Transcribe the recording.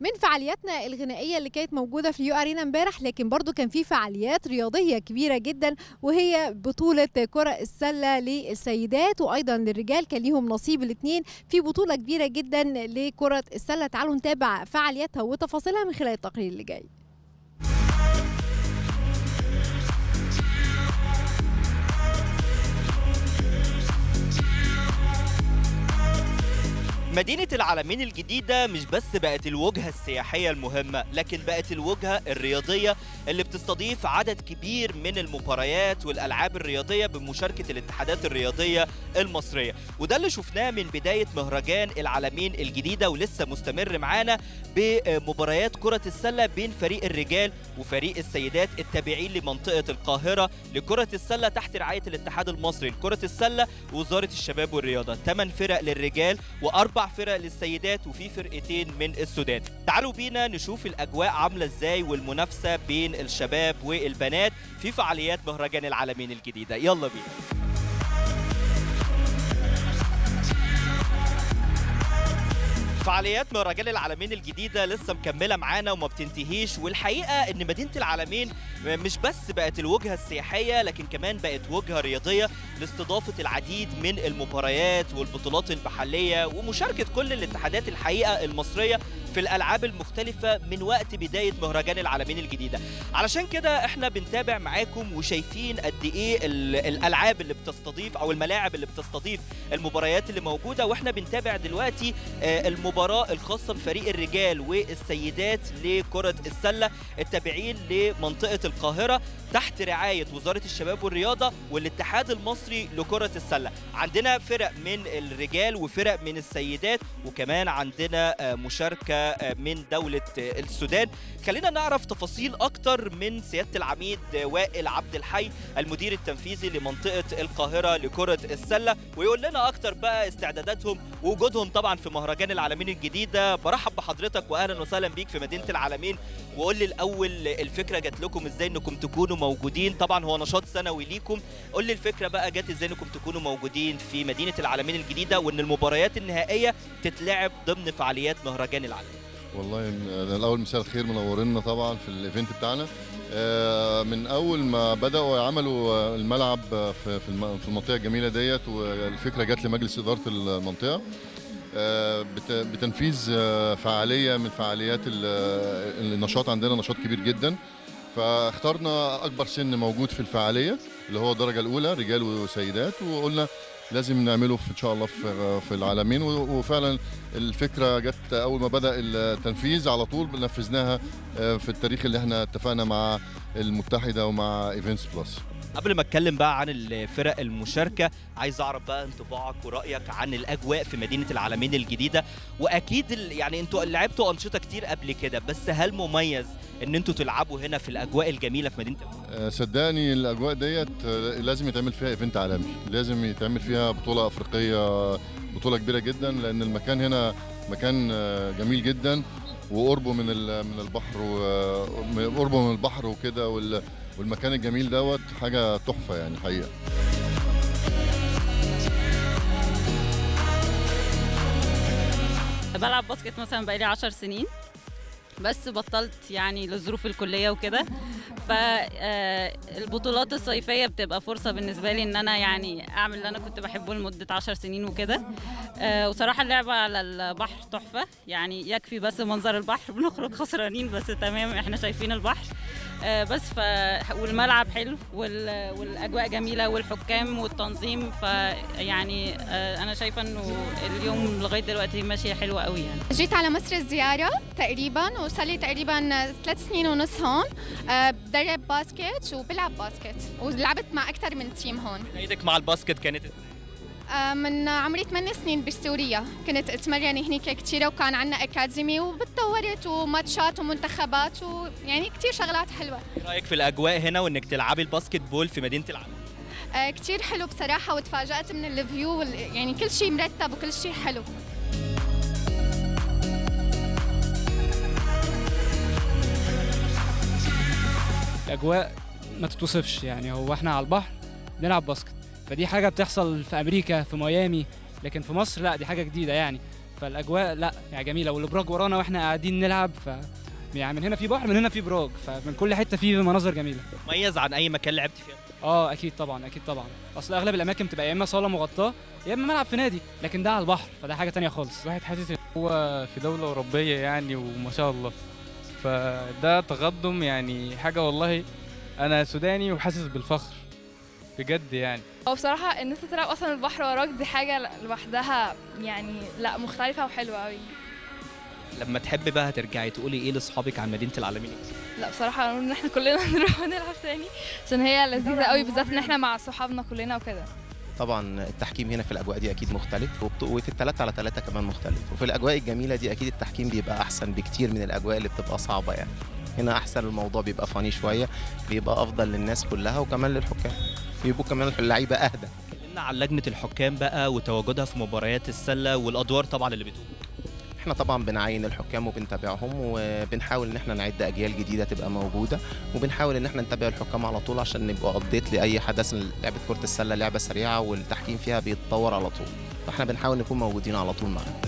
من فعالياتنا الغنائية اللي كانت موجودة في اليو أرينا امبارح لكن برضو كان في فعاليات رياضية كبيرة جدا وهي بطولة كرة السلة للسيدات وأيضا للرجال كان ليهم نصيب الاثنين في بطولة كبيرة جدا لكرة السلة تعالوا نتابع فعالياتها وتفاصيلها من خلال التقرير اللي جاي. مدينة العالمين الجديدة مش بس بقت الوجهة السياحية المهمة لكن بقت الوجهة الرياضية اللي بتستضيف عدد كبير من المباريات والألعاب الرياضية بمشاركة الاتحادات الرياضية المصرية. وده اللي شفناه من بداية مهرجان العالمين الجديدة ولسه مستمر معانا بمباريات كرة السلة بين فريق الرجال وفريق السيدات التابعين لمنطقة القاهرة لكرة السلة تحت رعاية الاتحاد المصري لكرة السلة ووزارة الشباب والرياضة. 8 فرق للرجال وأربع فرق للسيدات وفي فرقتين من السودان. تعالوا بينا نشوف الأجواء عاملة إزاي والمنافسة بين الشباب والبنات في فعاليات مهرجان العالمين الجديدة. يلا بينا. فعاليات مهرجان العالمين الجديدة لسه مكملة معانا وما بتنتهيش. والحقيقة إن مدينة العالمين مش بس بقت الوجهة السياحية لكن كمان بقت وجهة رياضية لاستضافة العديد من المباريات والبطولات المحلية ومشاركة كل الاتحادات الحقيقة المصرية في الألعاب المختلفة من وقت بداية مهرجان العالمين الجديدة. علشان كده إحنا بنتابع معاكم وشايفين قد إيه الألعاب اللي بتستضيف أو الملاعب اللي بتستضيف المباريات اللي موجودة. وإحنا بنتابع دلوقتي المباراة الخاصة بفريق الرجال والسيدات لكرة السلة التابعين لمنطقة القاهرة تحت رعاية وزارة الشباب والرياضة والاتحاد المصري لكرة السلة. عندنا فرق من الرجال وفرق من السيدات وكمان عندنا مشاركة من دولة السودان. خلينا نعرف تفاصيل أكتر من سيادة العميد وائل عبد الحي المدير التنفيذي لمنطقة القاهرة لكرة السلة ويقول لنا أكتر بقى استعداداتهم ووجودهم طبعا في مهرجان العالمين الجديدة برحب بحضرتك وأهلا وسهلا بيك في مدينة العالمين. وقول لي الأول الفكرة جات لكم إزاي إنكم تكونوا موجودين؟ طبعا هو نشاط سنوي ليكم. قول لي الفكرة بقى جات إزاي إنكم تكونوا موجودين في مدينة العالمين الجديدة وإن المباريات النهائية تتلعب ضمن فعاليات مهرجان العالمين. والله الأول مساء الخير منورينا طبعا في الإيفنت بتاعنا. من أول ما بدأوا يعملوا الملعب في في المنطقة الجميلة ديت والفكرة جت لمجلس إدارة المنطقة. بتنفيذ فعالية من فعاليات النشاط عندنا نشاط كبير جدا. فاخترنا أكبر سن موجود في الفعالية اللي هو الدرجة الأولى رجال وسيدات. وقلنا لازم نعمله في إن شاء الله في في العلمين. وفعلا الفكرة جت أول ما بدأ التنفيذ على طول نفذناها في التاريخ اللي إحنا اتفقنا مع المتحدة ومع Events Plus قبل ما اتكلم بقى عن الفرق المشاركة عايز اعرف بقى انطباعك ورأيك عن الأجواء في مدينة العالمين الجديدة. وأكيد يعني أنتوا لعبتوا أنشطة كتير قبل كده بس هل مميز إن أنتوا تلعبوا هنا في الأجواء الجميلة في مدينة أه صدقني الأجواء ديت لازم يتعمل فيها ايفنت عالمي. لازم يتعمل فيها بطولة أفريقية بطولة كبيرة جدا لأن المكان هنا مكان جميل جدا وقربه من من البحر وقربه من البحر وكده والمكان الجميل دوت حاجة تحفة يعني حقيقة. بلعب باسكت مثلا بقالي 10 سنين بس بطلت يعني لظروف الكلية وكده. فالبطولات الصيفية بتبقى فرصة بالنسبة لي إن أنا يعني أعمل اللي أنا كنت بحبه لمدة 10 سنين وكده. وصراحة اللعبة على البحر تحفة يعني يكفي بس منظر البحر بنخرج خسرانين بس تمام إحنا شايفين البحر. بس ف والملعب حلو والأجواء جميلة والحكام والتنظيم فيعني أنا شايفة إنه اليوم لغاية دلوقتي ماشية حلوة قوي يعني. جيت على مصر الزيارة تقريبا وصار لي تقريبا ثلاث سنين ونص هون بدرب basket وبلعب basket ولعبت مع أكثر من team هون. إيدك مع ال basket كانت من عمري 8 سنين بسوريا كنت أتمرن هنيك كثير وكان عندنا أكاديمي وبتطورت وماتشات ومنتخبات ويعني كثير شغلات حلوة. رأيك في الأجواء هنا وإنك تلعبي ال basketball في مدينة العلمين آه كثير حلو بصراحة وتفاجأت من ال view يعني كل شيء مرتب وكل شيء حلو. الأجواء ما تتوصفش يعني هو إحنا على البحر بنلعب basket. فدي حاجة بتحصل في أمريكا في ميامي لكن في مصر لا دي حاجة جديدة يعني. فالأجواء لا يعني جميلة والابراج ورانا وإحنا قاعدين نلعب ف يعني من هنا في بحر من هنا في براج فمن كل حتة في مناظر جميلة. مميز عن أي مكان لعبت فيه؟ آه أكيد طبعا أكيد طبعا. أصل أغلب الأماكن بتبقى يا إما صالة مغطاة يا إما ملعب في نادي لكن ده على البحر فده حاجة تانية خالص. الواحد حاسس إن هو في دولة أوروبية يعني وما شاء الله. فده تقدم يعني حاجة والله أنا سوداني وحاسس بالفخر. بجد يعني. هو بصراحة إن أنت تلعب أصلا البحر وراك دي حاجة لوحدها يعني لا مختلفة وحلوة أوي. لما تحبي بقى ترجعي تقولي إيه لاصحابك عن مدينة العالمين لا بصراحة نقول إن إحنا كلنا نروح نلعب تاني عشان هي لذيذة أوي بالذات إن إحنا مع صحابنا كلنا وكده. طبعا التحكيم هنا في الأجواء دي أكيد مختلف وفي الثلاثة على ثلاثة كمان مختلف. وفي الأجواء الجميلة دي أكيد التحكيم بيبقى أحسن بكتير من الأجواء اللي بتبقى صعبة يعني. هنا أحسن الموضوع بيبقى فاني شوية بيبقى أفضل للناس كلها وكمان للحكام. بيبقوا كمان اللعيبة أهدى. كلمنا عن لجنة الحكام بقى وتواجدها في مباريات السلة والأدوار طبعا اللي بتقوم إحنا طبعا بنعين الحكام وبنتابعهم وبنحاول إن إحنا نعد أجيال جديدة تبقى موجودة وبنحاول إن إحنا نتابع الحكام على طول عشان نبقى ابديت لأي حدث. لعبة كرة السلة لعبة سريعة والتحكيم فيها بيتطور على طول. فإحنا بنحاول نكون موجودين على طول معاهم.